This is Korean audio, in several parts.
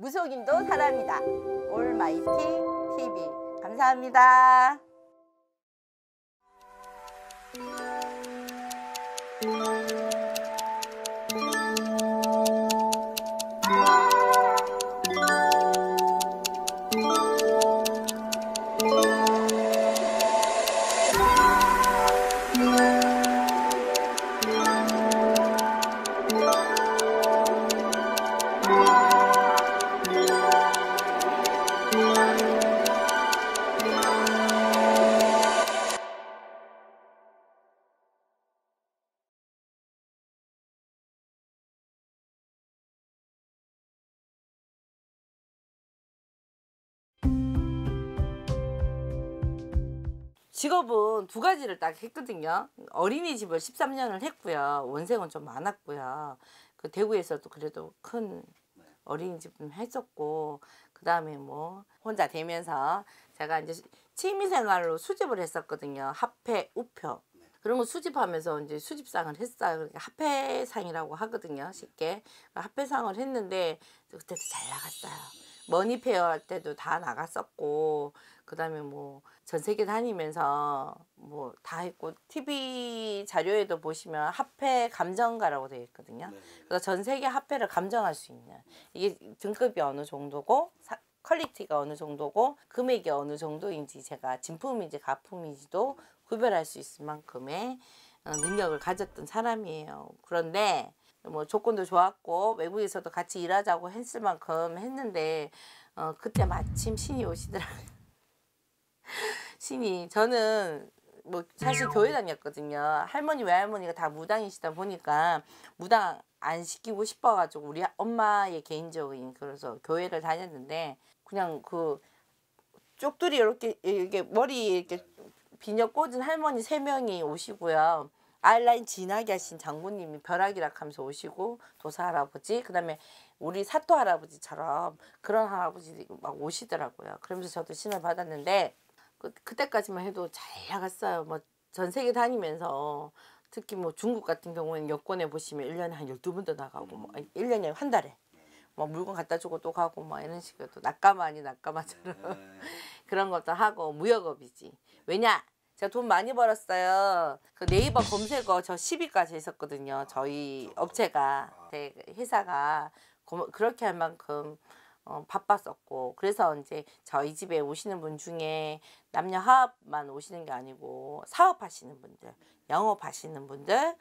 무속인도 사람이다. 올마이티 TV. 감사합니다. 직업은 두 가지를 딱 했거든요. 어린이집을 13년을 했고요. 원생은 좀 많았고요. 그 대구에서도 그래도 큰 어린이집은 했었고 그 다음에 뭐 혼자 되면서 제가 이제 취미생활로 수집을 했었거든요. 합회, 우표 그런 거 수집하면서 이제 수집상을 했어요. 그러니까 합회상이라고 하거든요. 쉽게 합회상을 했는데 그때도 잘 나갔어요. money fair 할 때도 다 나갔었고 그다음에 뭐 전 세계 다니면서 뭐 다 했고 TV 자료에도 보시면 화폐 감정가라고 되어 있거든요. 그래서 전 세계 화폐를 감정할 수 있는 이게 등급이 어느 정도고 사, 퀄리티가 어느 정도고 금액이 어느 정도인지 제가 진품인지 가품인지도 구별할 수 있을 만큼의 어, 능력을 가졌던 사람이에요. 그런데 뭐 조건도 좋았고 외국에서도 같이 일하자고 했을 만큼 했는데 어, 그때 마침 신이 오시더라고요. 신이 저는 뭐 사실 교회 다녔거든요. 할머니 외할머니가 다 무당이시다 보니까 무당 안 시키고 싶어가지고 우리 엄마의 개인적인 그래서 교회를 다녔는데 그냥 그 쪽들이 이렇게 이렇게 머리 이렇게 비녀 꽂은 할머니 세 명이 오시고요. 아이라인 진하게 하신 장모님이 벼락이라 하면서 오시고 도사 할아버지 그 다음에 우리 사토 할아버지처럼 그런 할아버지들이 막 오시더라고요. 그러면서 저도 신을 받았는데 그, 그때까지만 해도 잘 나갔어요. 뭐 전 세계 다니면서 특히 뭐 중국 같은 경우에는 여권에 보시면 1년에 한 12번도 나가고 뭐 1년에 한 달에 뭐 물건 갖다 주고 또 가고 뭐 이런 식으로 또 낙가마 아니 낙가마처럼 그런 것도 하고 무역업이지. 왜냐? 제가 돈 많이 벌었어요. 그 네이버 검색어 저 10위까지 했었거든요. 저희 업체가 네, 회사가 고- 그렇게 할 만큼 어, 바빴었고 그래서 이제 저희 집에 오시는 분 중에 남녀 화합만 오시는 게 아니고 사업하시는 분들, 영업하시는 분들,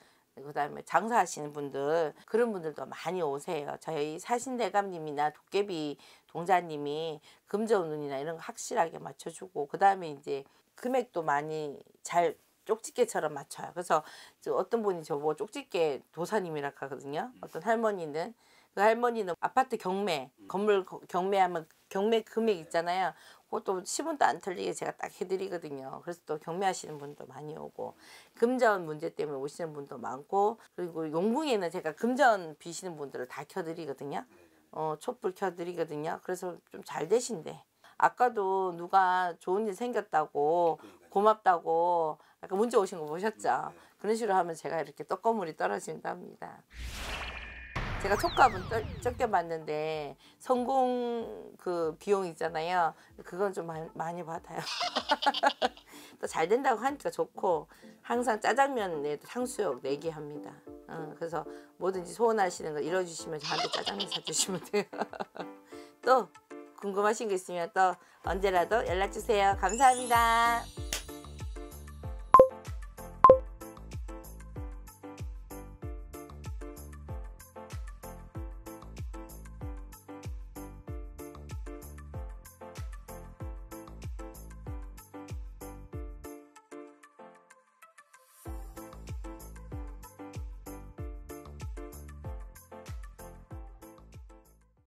그다음에 장사하시는 분들 그런 분들도 많이 오세요. 저희 사신대감님이나 도깨비 동자님이 금전운이나 이런 거 확실하게 맞춰주고 그다음에 이제 금액도 많이 잘 쪽집게처럼 맞춰요. 그래서 저 어떤 분이 저보고 쪽집게 도사님이라 하거든요. 어떤 할머니는 그 할머니는 아파트 경매 건물 거- 경매하면 경매 금액 있잖아요. 그것도 10원도 안 틀리게 제가 딱 해드리거든요. 그래서 또 경매하시는 분도 많이 오고 금전 문제 때문에 오시는 분도 많고 그리고 용궁에는 제가 금전 비시는 분들을 다 켜드리거든요. 어, 촛불 켜드리거든요. 그래서 좀 잘 되신대. 아까도 누가 좋은 일 생겼다고 고맙다고 아까 문자 오신 거 보셨죠? 그런 식으로 하면 제가 이렇게 떡고물이 떨어진답니다. 제가 촉값은 적- 적게 받는데 성공 그 비용 있잖아요. 그건 좀 많이, 많이 받아요. 또 잘 된다고 하니까 좋고 항상 짜장면에도 탕수육 내기 합니다. 어, 그래서 뭐든지 소원하시는 거 이뤄주시면 저한테 짜장면 사주시면 돼요. 또 궁금하신 거 있으면 또 언제라도 연락 주세요. 감사합니다.